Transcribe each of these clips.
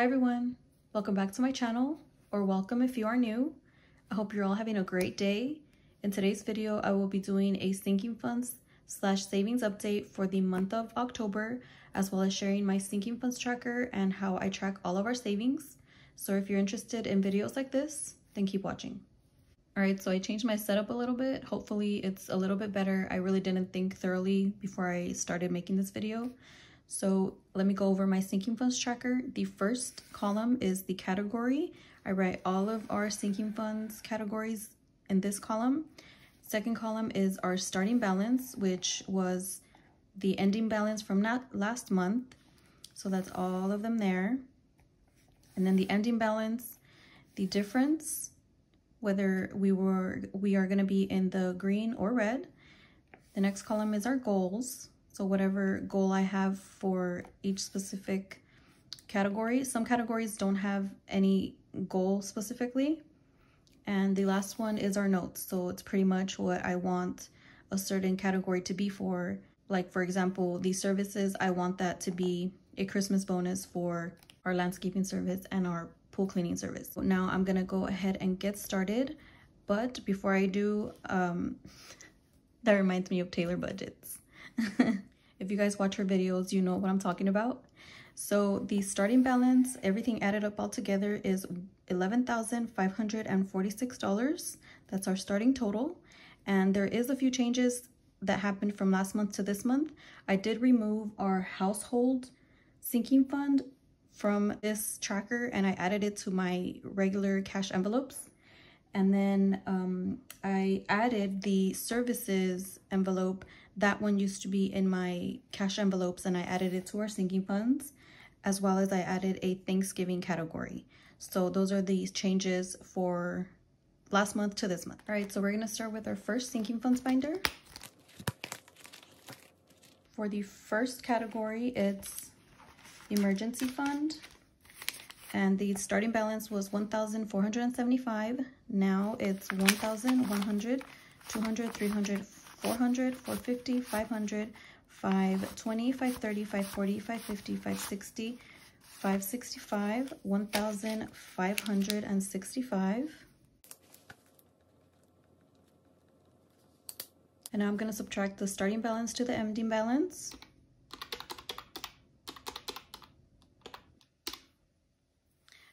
Hi everyone, welcome back to my channel, or welcome if you are new. I hope you're all having a great day. In today's video, I will be doing a sinking funds slash savings update for the month of October, as well as sharing my sinking funds tracker and how I track all of our savings. So if you're interested in videos like this, then keep watching. All right, so I changed my setup a little bit. Hopefully it's a little bit better. I really didn't think thoroughly before I started making this video. So let me go over my sinking funds tracker. The first column is the category. I write all of our sinking funds categories in this column. Second column is our starting balance, which was the ending balance from last month. So that's all of them there. And then the ending balance, the difference, whether we were we are going to be in the green or red. The next column is our goals. So whatever goal I have for each specific category. Some categories don't have any goal specifically. And the last one is our notes. So it's pretty much what I want a certain category to be for. Like for example, these services, I want that to be a Christmas bonus for our landscaping service and our pool cleaning service. So Now I'm gonna go ahead and get started. But before I do, um, that reminds me of Taylor Budgets. if you guys watch her videos, you know what I'm talking about. So the starting balance, everything added up all together is $11,546. That's our starting total. And there is a few changes that happened from last month to this month. I did remove our household sinking fund from this tracker and I added it to my regular cash envelopes. And then um, I added the services envelope. That one used to be in my cash envelopes and I added it to our sinking funds, as well as I added a Thanksgiving category. So those are these changes for last month to this month. All right, so we're gonna start with our first sinking funds binder. For the first category, it's emergency fund and the starting balance was 1,475. Now it's 1,100, 200, 300, 400, 450, 500, 520, 530, 540, 550, 560, 565, 1,565. And now I'm going to subtract the starting balance to the ending balance.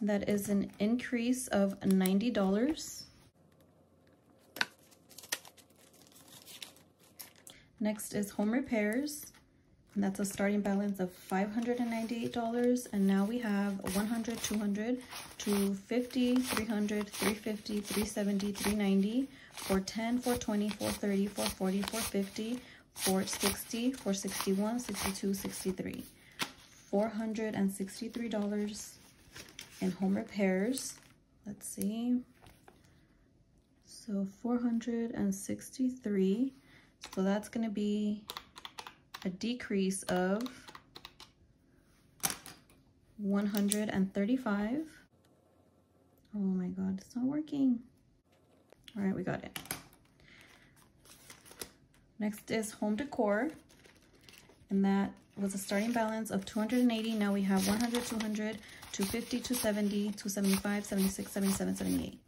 That is an increase of $90. Next is home repairs. And that's a starting balance of $598. And now we have 100, 200, 250, 300, 350, 370, 390, 410, 420, 430, 440, 450, 460, 461, 62, 63. $463 in home repairs. Let's see. So 463. So that's going to be a decrease of 135. Oh my God, it's not working. All right, we got it. Next is home decor. And that was a starting balance of 280. Now we have 100, 200, 250, 270, 275, 76, 77, 78.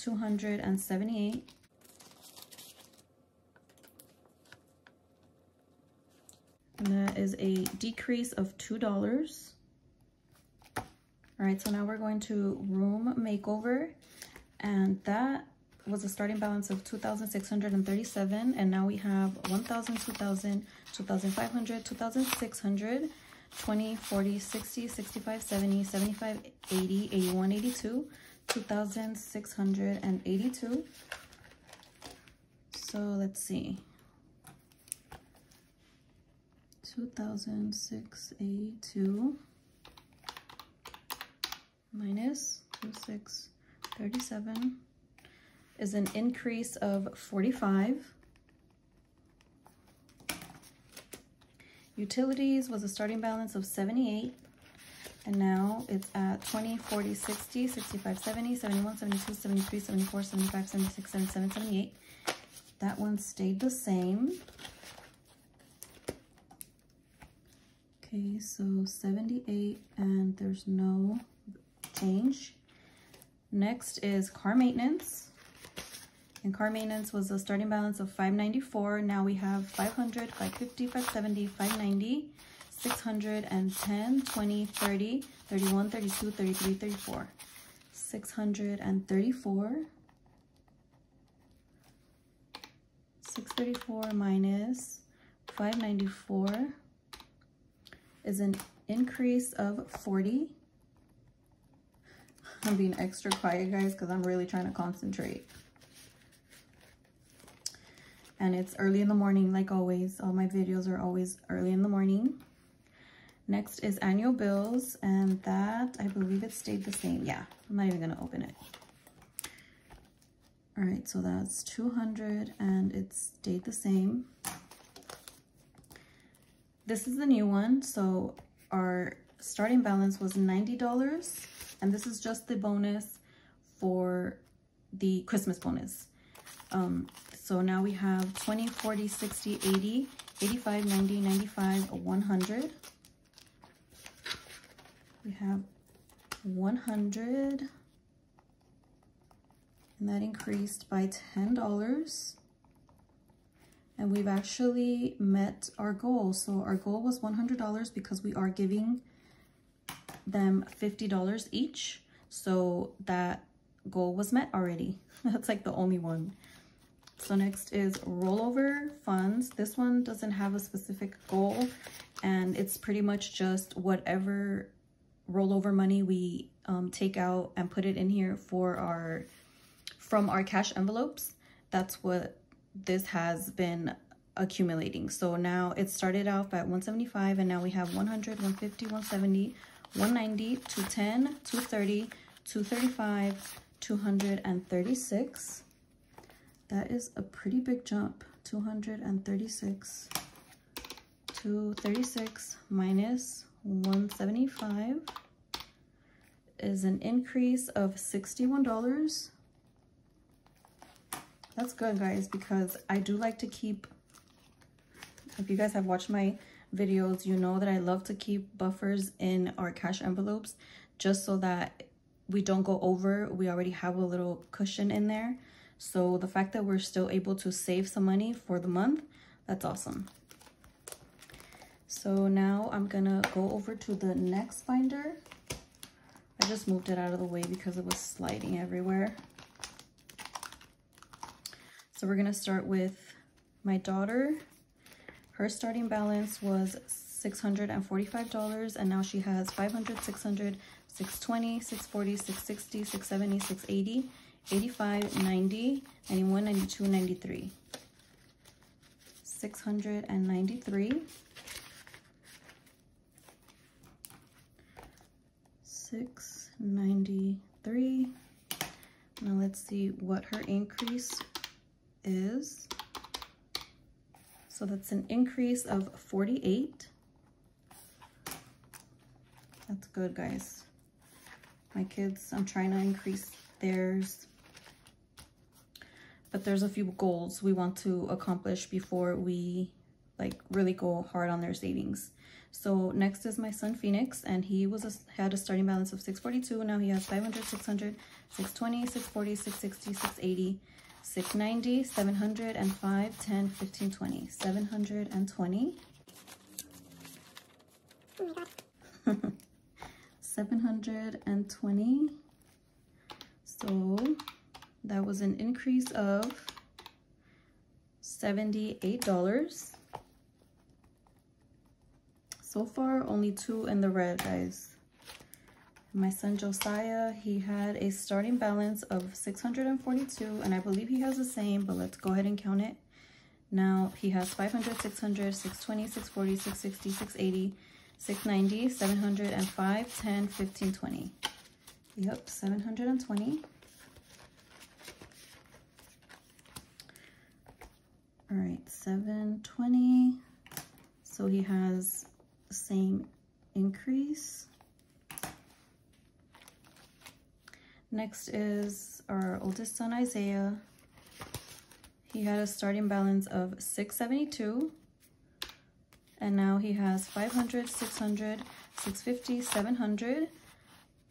278. And is a decrease of $2. All right, so now we're going to room makeover. And that was a starting balance of 2,637. And now we have 1,000, 2,000, 2,500, 2,600. 20, 40, 60, 65, 70, 75, 80, 81, 82, 2,682. So let's see. 2,682 minus 2637 is an increase of 45. Utilities was a starting balance of 78 and now it's at 20, 40, 60, 65, 70, 71, 72, 73, 74, 75, 76, 77, 78. That one stayed the same. Okay, so 78 and there's no change. Next is car maintenance. And car maintenance was a starting balance of 594. Now we have 500, 550, 570, 590, 610, 20, 30, 31, 32, 33, 34. 634. 634 minus 594 is an increase of 40. I'm being extra quiet, guys, because I'm really trying to concentrate. And it's early in the morning, like always. All my videos are always early in the morning. Next is annual bills, and that, I believe it stayed the same. Yeah, I'm not even going to open it. All right, so that's 200 and it stayed the same. This is the new one. So our starting balance was $90 and this is just the bonus for the Christmas bonus. Um, so now we have 20, 40, 60, 80, 85, 90, 95, 100. We have 100 and that increased by $10 and we've actually met our goal. So our goal was $100 because we are giving them $50 each. So that goal was met already. That's like the only one. So next is rollover funds. This one doesn't have a specific goal and it's pretty much just whatever rollover money we um, take out and put it in here for our from our cash envelopes. That's what this has been accumulating. So now it started off at 175 and now we have 100, 150, 170, 190, 210, 230, 235, 236. That is a pretty big jump. 236. 236 minus 175 is an increase of $61 that's good, guys, because I do like to keep, if you guys have watched my videos, you know that I love to keep buffers in our cash envelopes just so that we don't go over. We already have a little cushion in there. So the fact that we're still able to save some money for the month, that's awesome. So now I'm gonna go over to the next binder. I just moved it out of the way because it was sliding everywhere. So we're gonna start with my daughter. Her starting balance was $645 and now she has 500, 600, 620, 640, 660, 670, 680, 85, 90, 91, 92, 93. 693. 693. Now let's see what her increase is, so that's an increase of 48. That's good, guys. My kids, I'm trying to increase theirs. But there's a few goals we want to accomplish before we like really go hard on their savings. So next is my son Phoenix, and he was a, had a starting balance of 642. Now he has 500, 600, 620, 640, 660, 680, 690, 705, 10, 15, 20. 720. 720. So that was an increase of $78. So far, only two in the red, guys. My son Josiah, he had a starting balance of 642, and I believe he has the same, but let's go ahead and count it. Now he has 500, 600, 620, 640, 660, 680, 690, 700 705, 10, 15, 20. Yep, 720. All right, 720. So he has the same increase. Next is our oldest son, Isaiah. He had a starting balance of 672. And now he has 500, 600, 650, 700,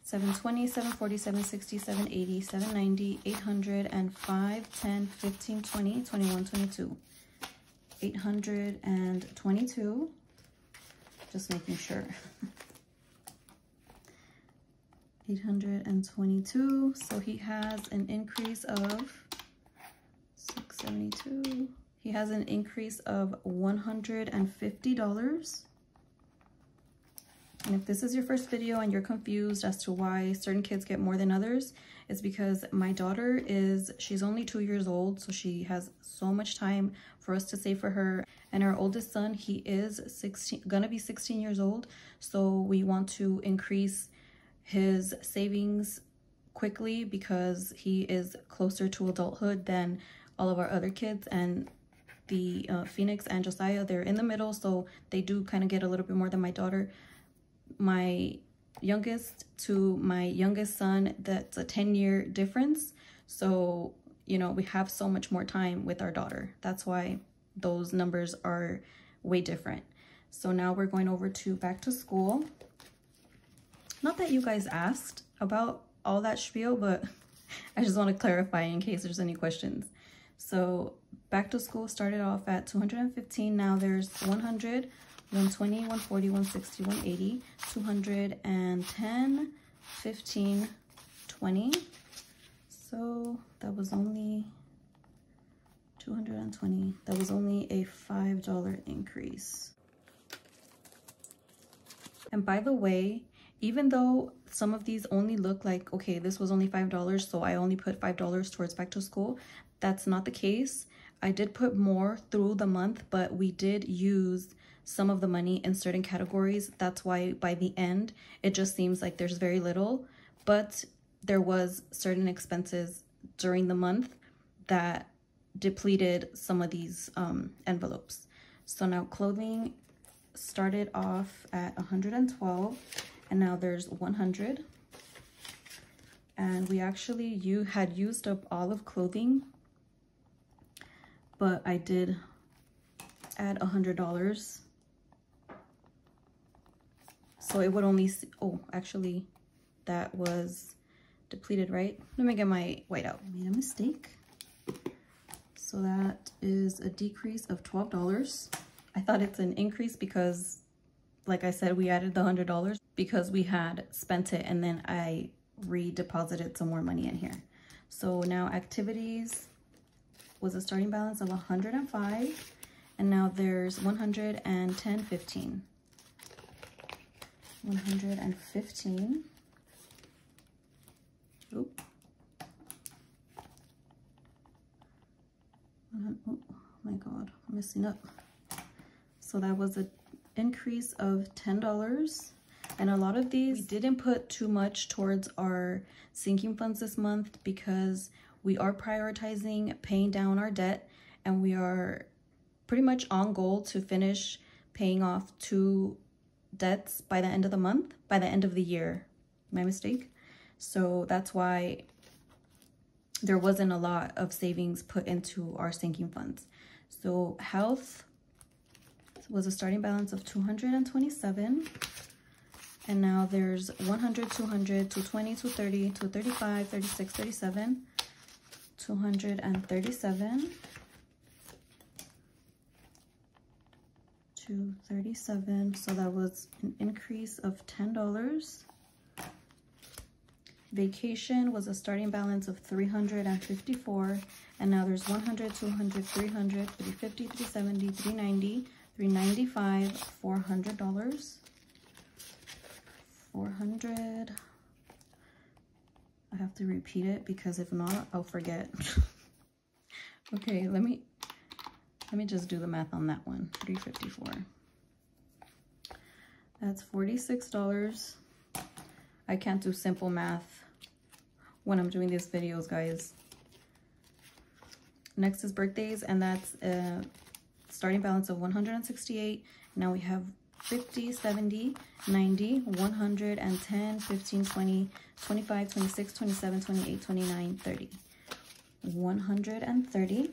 720, 740, 760, 780, 790, 800, and 5, 10, 15, 20, 21, 22. 822. Just making sure. 822. So he has an increase of 672. He has an increase of $150. And if this is your first video and you're confused as to why certain kids get more than others, it's because my daughter is, she's only two years old, so she has so much time for us to save for her. And our oldest son, he is 16, gonna be 16 years old. So we want to increase his savings quickly because he is closer to adulthood than all of our other kids. And the uh, Phoenix and Josiah, they're in the middle, so they do kind of get a little bit more than my daughter my youngest to my youngest son, that's a 10 year difference. So, you know, we have so much more time with our daughter. That's why those numbers are way different. So now we're going over to back to school. Not that you guys asked about all that spiel, but I just want to clarify in case there's any questions. So back to school started off at 215. Now there's 100, 120, 140, 160, 180, 210, 15, 20. So that was only 220. That was only a $5 increase. And by the way, even though some of these only look like, okay, this was only $5, so I only put $5 towards back to school, that's not the case. I did put more through the month, but we did use some of the money in certain categories. That's why by the end, it just seems like there's very little, but there was certain expenses during the month that depleted some of these um, envelopes. So now clothing started off at 112 and now there's 100 and we actually you had used up all of clothing but I did add a hundred dollars so it would only, see, oh, actually that was depleted, right? Let me get my white out. Made a mistake. So that is a decrease of $12. I thought it's an increase because, like I said, we added the $100 because we had spent it and then I redeposited some more money in here. So now activities was a starting balance of 105 and now there's 110, 15. 115. Oop. Oh my God, I'm messing up. So that was an increase of $10. And a lot of these, we didn't put too much towards our sinking funds this month because we are prioritizing paying down our debt and we are pretty much on goal to finish paying off two debts by the end of the month, by the end of the year. My mistake. So that's why there wasn't a lot of savings put into our sinking funds. So health was a starting balance of 227 and now there's 100 200 220 230 235 36 37 237 to 37 so that was an increase of $10 vacation was a starting balance of 354 and now there's 100 200 300 350 370 390 395 400 dollars 400 I have to repeat it because if not I'll forget okay let me let me just do the math on that one. 354. That's $46. I can't do simple math when I'm doing these videos, guys. Next is birthdays, and that's a starting balance of 168. Now we have 50, 70, 90, 110, 15, 20, 25, 26, 27, 28, 29, 30. 130.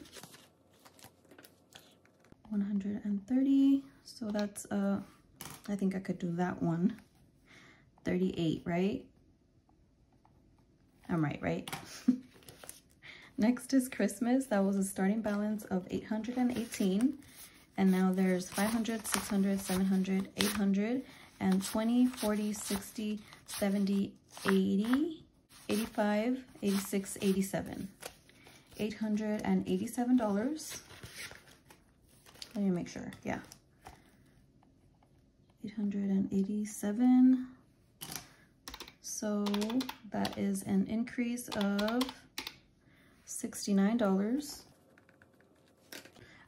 130 So that's, uh, I think I could do that one. 38, right? I'm right, right? Next is Christmas. That was a starting balance of 818. And now there's 500, 600, 700, 800, and 20, 40, 60, 70, 80, 85, 86, 87. $887. Let me make sure. Yeah. 887. So that is an increase of $69.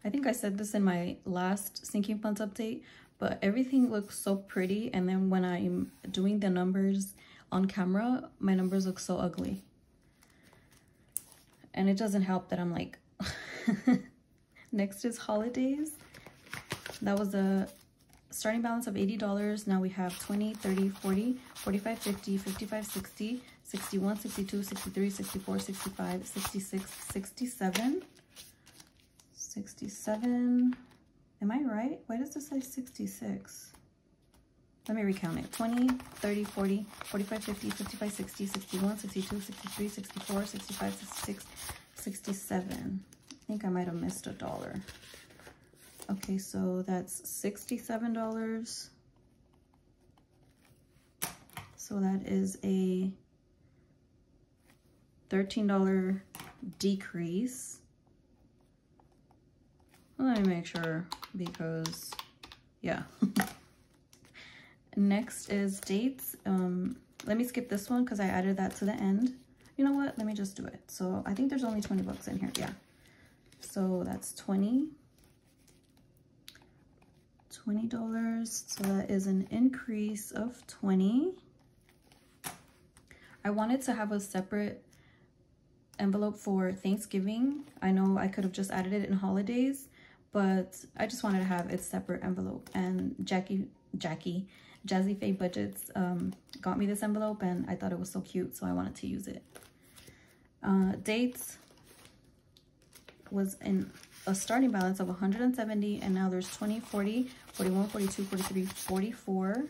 I think I said this in my last sinking funds update, but everything looks so pretty. And then when I'm doing the numbers on camera, my numbers look so ugly. And it doesn't help that I'm like, next is holidays. That was a starting balance of $80. Now we have 20, 30, 40, 45, 50, 55, 60, 61, 62, 63, 64, 65, 66, 67, 67. Am I right? Why does this say 66? Let me recount it. 20, 30, 40, 45, 50, 55, 60, 61, 62, 63, 64, 65, 66, 67. I think I might have missed a dollar. Okay, so that's $67. So that is a $13 decrease. Let me make sure because, yeah. Next is dates. Um, let me skip this one because I added that to the end. You know what? Let me just do it. So I think there's only 20 bucks in here. Yeah. So that's 20. $20. So that is an increase of 20. I wanted to have a separate envelope for Thanksgiving. I know I could have just added it in holidays, but I just wanted to have its separate envelope. And Jackie, Jackie, Jazzy Faye Budgets um, got me this envelope and I thought it was so cute, so I wanted to use it. Uh, dates was in a starting balance of 170 and now there's 20, 40, 41, 42, 43, 44.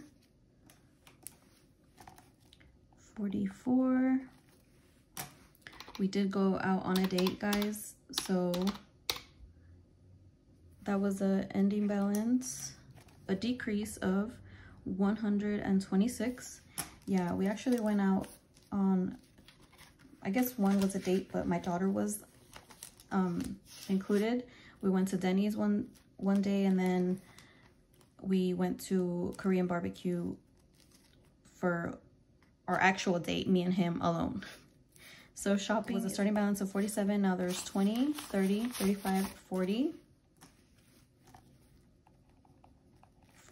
44. We did go out on a date, guys. So that was a ending balance, a decrease of 126. Yeah, we actually went out on, I guess one was a date, but my daughter was um, included. We went to Denny's one, one day and then we went to Korean barbecue for our actual date, me and him alone. So shopping was a starting balance of 47. Now there's 20, 30, 35, 40.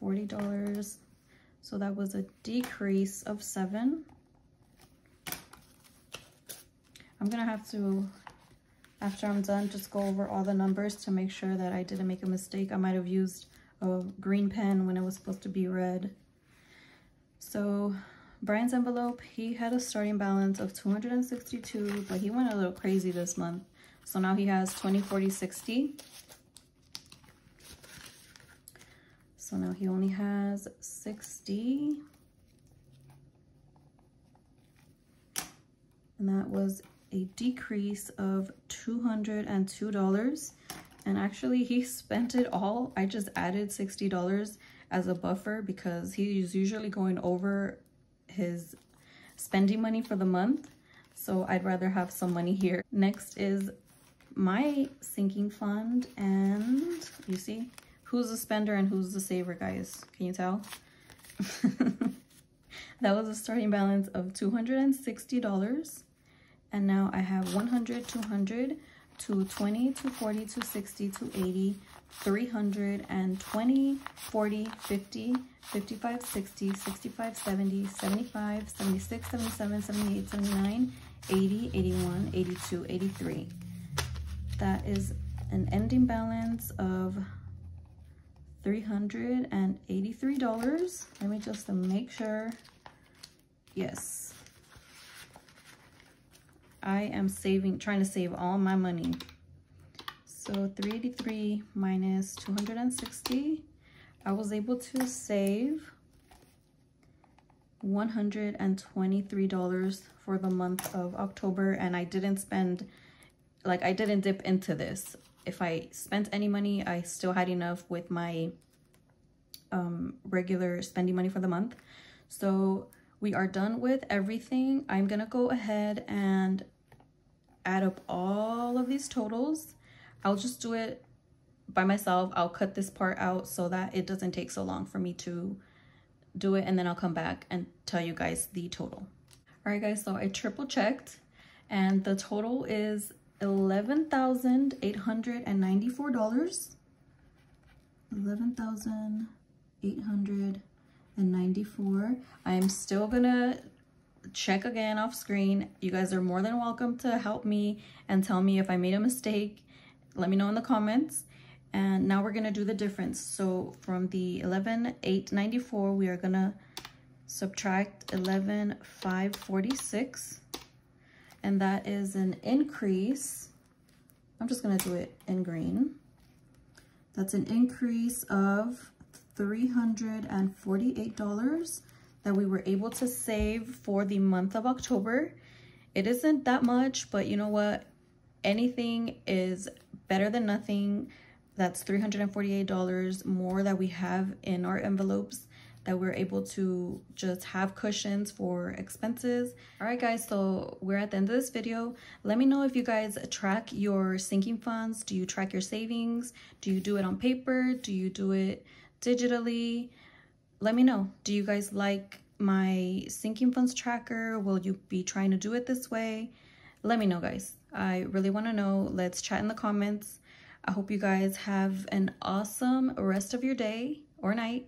$40. So that was a decrease of seven. I'm gonna have to, after I'm done, just go over all the numbers to make sure that I didn't make a mistake. I might have used a green pen when it was supposed to be red. So Brian's envelope, he had a starting balance of 262, but he went a little crazy this month. So now he has 20, 40, 60. Oh, so now he only has 60. And that was a decrease of $202. And actually he spent it all. I just added $60 as a buffer because he's usually going over his spending money for the month. So I'd rather have some money here. Next is my sinking fund. And you see, who's the spender and who's the saver, guys? Can you tell? that was a starting balance of $260. And now I have 100, 200, 220, 240, 260, 280, 320, 40, 50, 55, 60, 65, 70, 75, 76, 77, 78, 79, 80, 81, 82, 83. That is an ending balance of $383. Let me just make sure. Yes. I am saving, trying to save all my money. So 383 minus 260. I was able to save $123 for the month of October and I didn't spend, like I didn't dip into this. If I spent any money, I still had enough with my um, regular spending money for the month. So we are done with everything. I'm gonna go ahead and add up all of these totals. I'll just do it by myself. I'll cut this part out so that it doesn't take so long for me to do it and then I'll come back and tell you guys the total. All right guys, so I triple checked and the total is $11,894. 11,894. I'm still gonna check again off screen. You guys are more than welcome to help me and tell me if I made a mistake. Let me know in the comments. And now we're gonna do the difference. So from the 11,894, we are gonna subtract 11,546. And that is an increase. I'm just gonna do it in green. That's an increase of $348 that we were able to save for the month of October. It isn't that much, but you know what? Anything is better than nothing that's $348 more that we have in our envelopes that we're able to just have cushions for expenses. All right, guys, so we're at the end of this video. Let me know if you guys track your sinking funds. Do you track your savings? Do you do it on paper? Do you do it digitally? Let me know. Do you guys like my sinking funds tracker? Will you be trying to do it this way? Let me know, guys. I really want to know. Let's chat in the comments. I hope you guys have an awesome rest of your day or night.